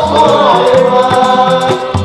Om Namah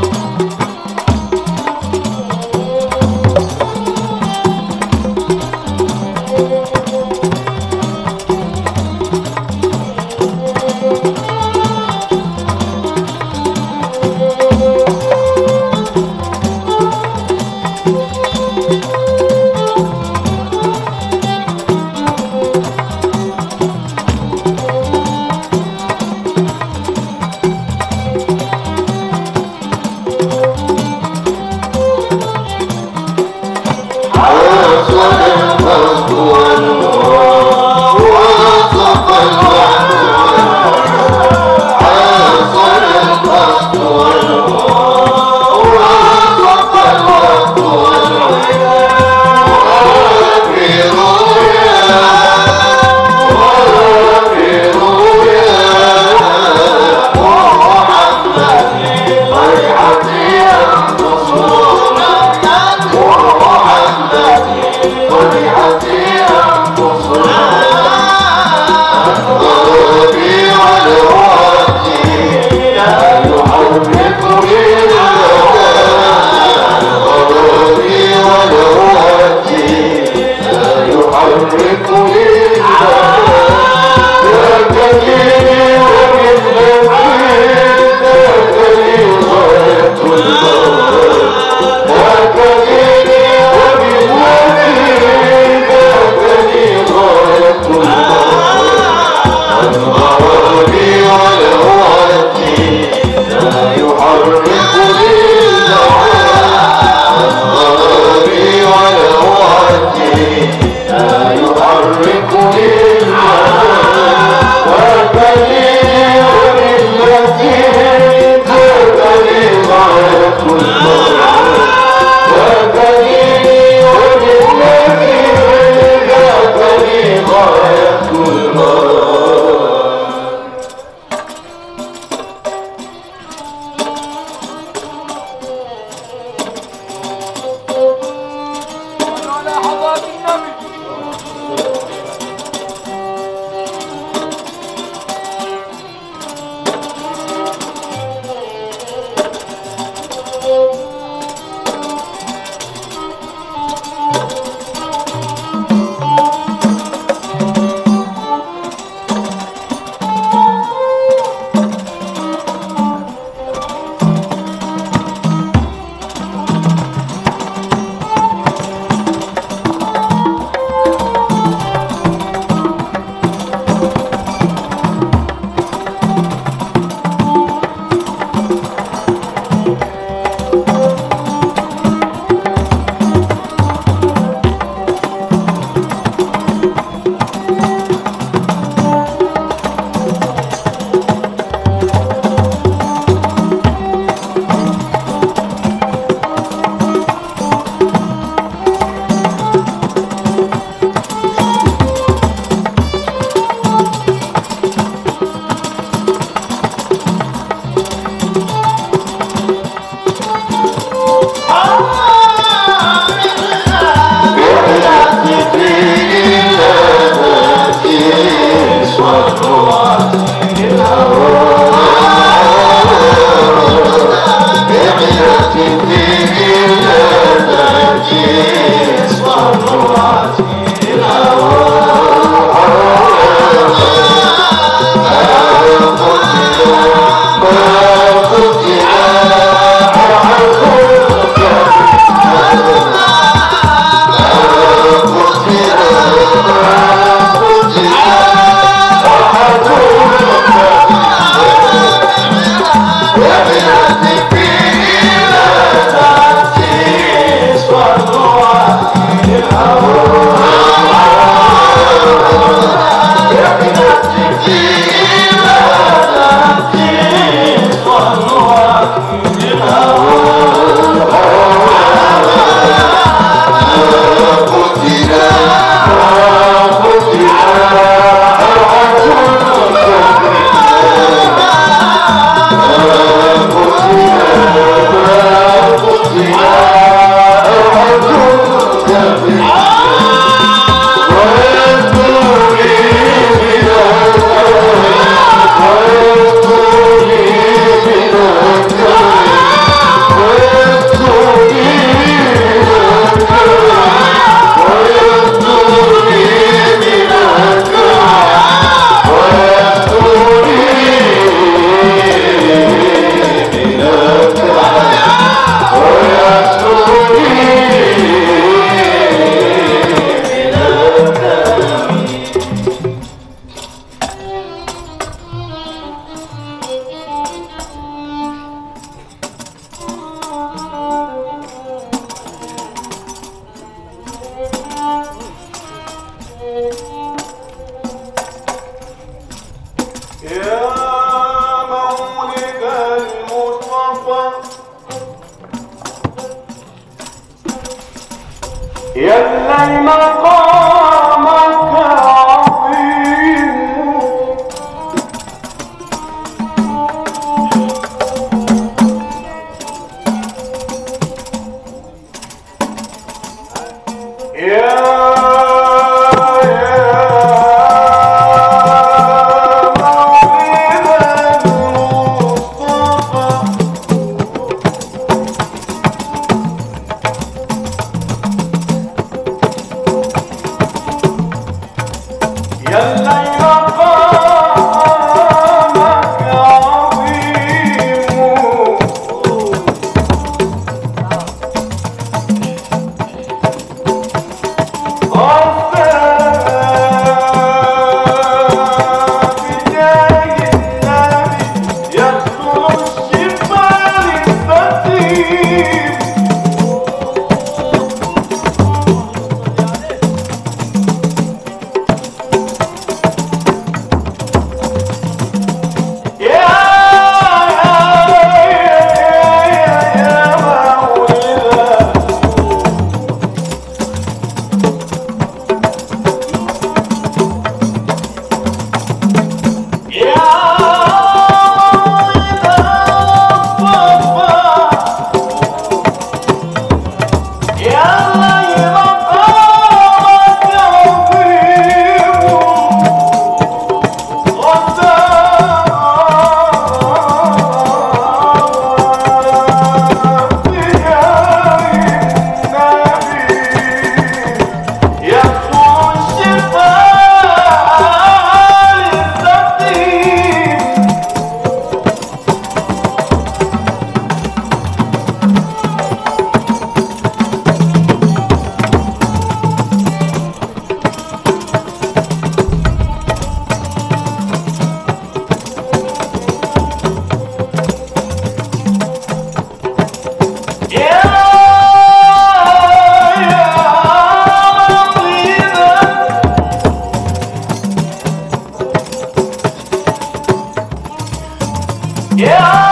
Yeah!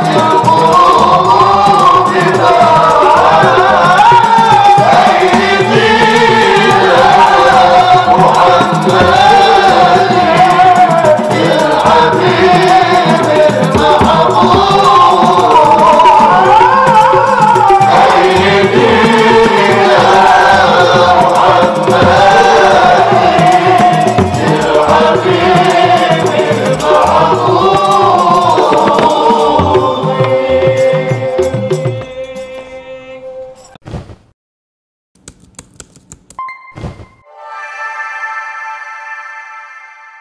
Oh.